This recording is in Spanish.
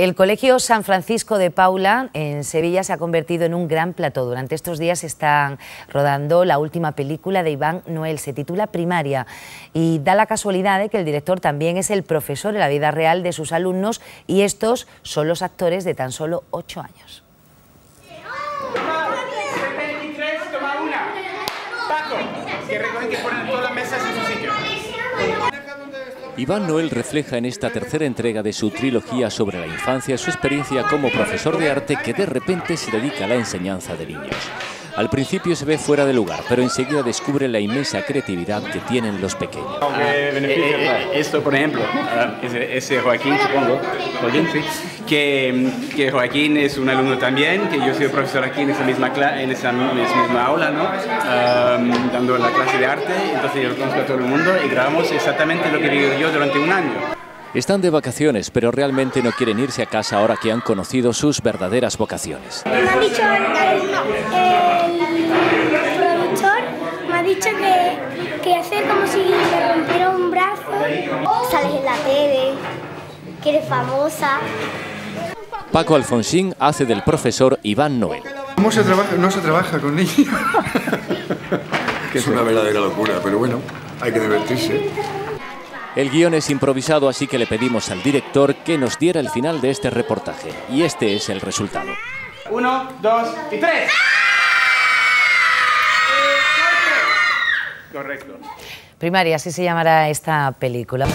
El Colegio San Francisco de Paula en Sevilla se ha convertido en un gran plató. Durante estos días están rodando la última película de Iván Noel, se titula Primaria y da la casualidad de que el director también es el profesor en la vida real de sus alumnos y estos son los actores de tan solo ocho años. que recogen que ponen en su sitio. Iván Noel refleja en esta tercera entrega de su trilogía sobre la infancia su experiencia como profesor de arte que de repente se dedica a la enseñanza de niños. Al principio se ve fuera de lugar, pero enseguida descubre la inmensa creatividad que tienen los pequeños. Eh, eh, esto, por ejemplo, ah, ese, Joaquín, supongo, Joaquín, sí, que, que, Joaquín es un alumno también, que yo soy profesor aquí en esa misma, en esa misma aula, ¿no? dando la clase de arte, entonces yo lo conozco a todo el mundo y grabamos exactamente lo que vivo yo durante un año. Están de vacaciones, pero realmente no quieren irse a casa ahora que han conocido sus verdaderas vocaciones. Me ha dicho el, productor, me ha dicho que, que hacer como si me rompiera un brazo. Sales en la tele, que eres famosa. Paco Alfonsín hace del profesor Iván Noel. ¿Cómo se trabaja? No se trabaja con niños. es una verdadera locura, pero bueno, hay que divertirse. El guion es improvisado, así que le pedimos al director que nos diera el final de este reportaje. Y este es el resultado. Uno, dos y tres. Correcto. Primaria, así se llamará esta película.